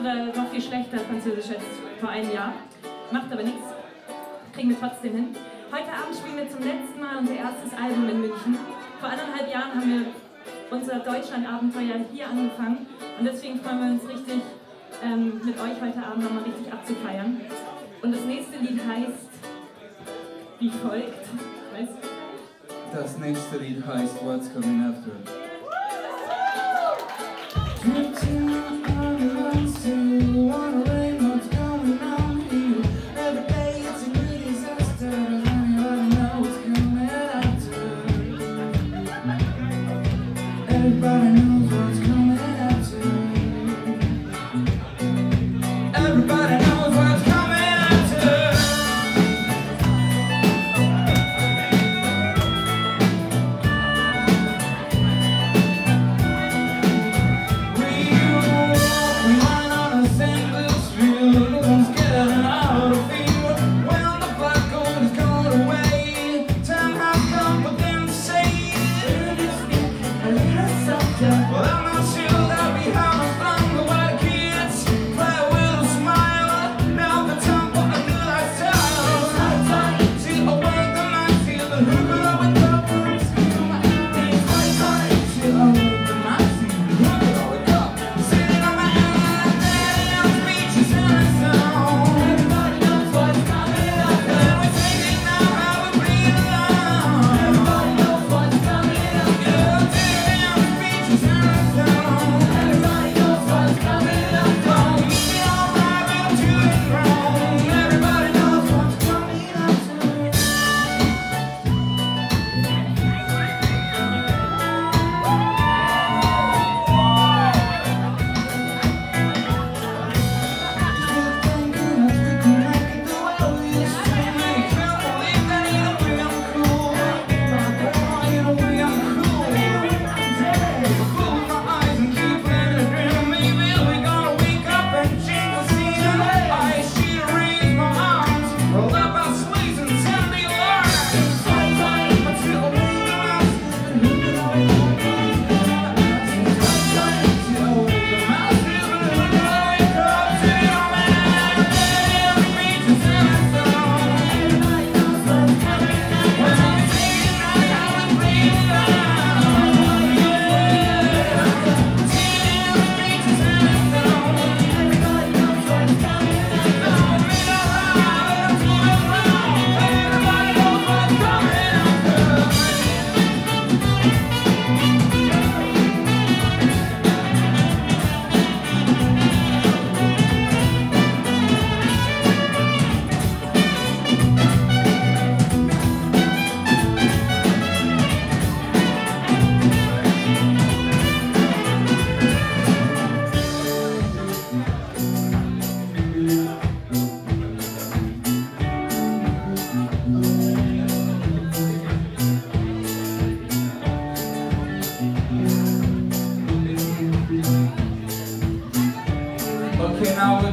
oder noch viel schlechter Französisch als vor einem Jahr. Macht aber nichts. Kriegen wir trotzdem hin. Heute Abend spielen wir zum letzten Mal unser erstes Album in München. Vor anderthalb Jahren haben wir unser Deutschland-Abenteuer hier angefangen und deswegen freuen wir uns richtig, ähm, mit euch heute Abend nochmal richtig abzufeiern. Und das nächste Lied heißt wie folgt. Weißt du? Das nächste Lied heißt What's Coming After. and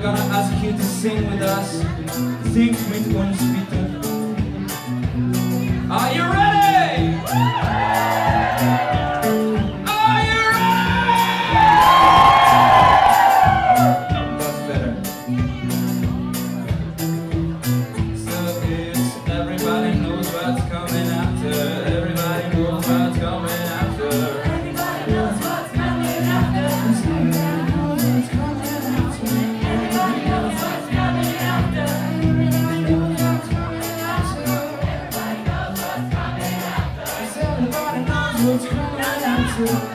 gonna ask you to sing with us. Sing mit uns after.